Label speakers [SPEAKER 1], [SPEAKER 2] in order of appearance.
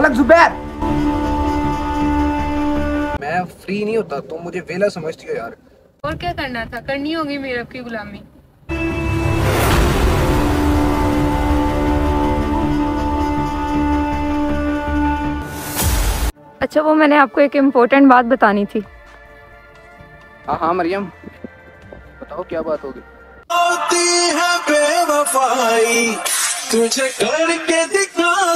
[SPEAKER 1] मलक जुबैर।
[SPEAKER 2] मैं फ्री नहीं होता तुम मुझे वेला समझती हो यार।
[SPEAKER 3] और क्या करना था? करनी होगी मेरे की गुलामी।
[SPEAKER 4] अच्छा वो मैंने आपको एक इम्पोर्टेंट बात बतानी थी।
[SPEAKER 2] हाँ हाँ मरियम। बताओ क्या बात होगी?
[SPEAKER 5] होती है बेवफाई तुझे करके दिखा